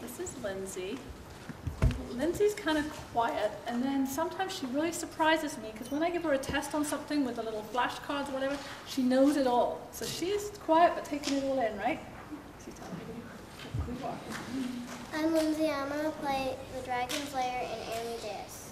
This is Lindsay. Lindsay's kind of quiet, and then sometimes she really surprises me because when I give her a test on something with the little flashcards or whatever, she knows it all. So she's quiet but taking it all in, right? I'm Lindsay. I'm gonna play the dragon Lair in Amadeus.